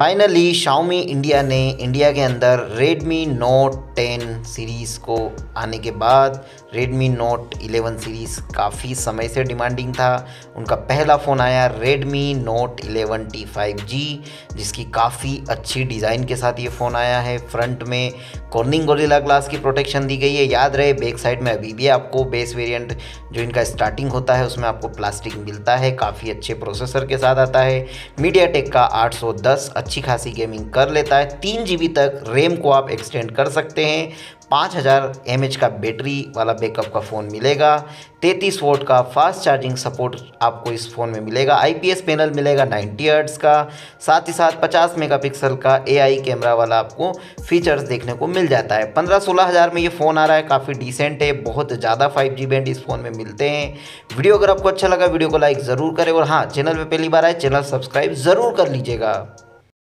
Finally Xiaomi India ने India के अंदर Redmi Note 10 सीरीज़ को आने के बाद Redmi Note 11 सीरीज़ काफ़ी समय से डिमांडिंग था। उनका पहला फ़ोन आया Redmi Note 11T 5G जिसकी काफ़ी अच्छी डिज़ाइन के साथ ये फ़ोन आया है। फ्रंट में कॉर्निंग गोरिल्ला ग्लास की प्रोटेक्शन दी गई है। याद रहे बैक साइड में अभी भी आपको बेस वेरिएंट जो इनका स्टार्टिंग होता है, उसमें आपको प्लास्टिक मिलता है, काफ़ी अच्छे प्रोसेसर के साथ आता है। मीडिया का 810 अच्छी खासी गेमिंग कर लेता है। तीन जीबी तक रैम को आप एक्सटेंड कर सकते हैं। पाँच हज़ार एमएच का बैटरी वाला बैकअप का फ़ोन मिलेगा। तैंतीस वोट का फास्ट चार्जिंग सपोर्ट आपको इस फ़ोन में मिलेगा। आईपीएस पैनल मिलेगा 90 हर्ट्ज़ का। साथ ही साथ 50 मेगापिक्सल का एआई कैमरा वाला आपको फीचर्स देखने को मिल जाता है। पंद्रह सोलह हज़ार में ये फ़ोन आ रहा है। काफ़ी डिसेंट है। बहुत ज़्यादा फाइव जी बैंड इस फ़ोन में मिलते हैं। वीडियो अगर आपको अच्छा लगा, वीडियो को लाइक ज़रूर करें। और हाँ चैनल पर पहली बार आए चैनल सब्सक्राइब ज़रूर कर लीजिएगा।